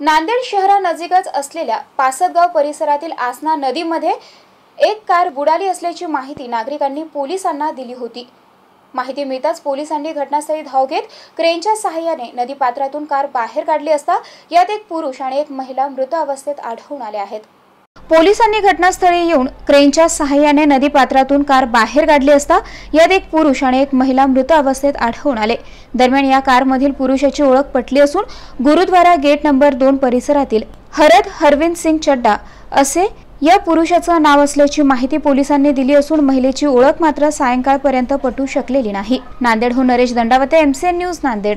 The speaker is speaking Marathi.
नांदेड शहरानजीकच असलेल्या पासदगाव परिसरातील आसना नदीमध्ये एक कार बुडाली असल्याची माहिती नागरिकांनी पोलिसांना दिली होती. माहिती मिळताच पोलिसांनी घटनास्थळी धाव घेत क्रेनच्या सहाय्याने नदीपात्रातून कार बाहेर काढली असता यात एक पुरुष आणि एक महिला मृत अवस्थेत आढळून आले आहेत. पोलिसांनी घटनास्थळी येऊन क्रेनच्या सहाय्याने नदीपात्रातून कार बाहेर काढली असता यात एक पुरुष आणि एक महिला मृत अवस्थेत आढळून आले. दरम्यान या कारमधील पुरुषाची ओळख पटली असून गुरुद्वारा गेट नंबर दोन परिसरातील हरद हरविंद सिंग चड्डा असे या पुरुषाचं नाव असल्याची माहिती पोलिसांनी दिली असून महिलेची ओळख मात्र सायंकाळपर्यंत पटू शकलेली नाही. नांदेडहून नरेश दंडावते एमसीएन न्यूज नांदेड.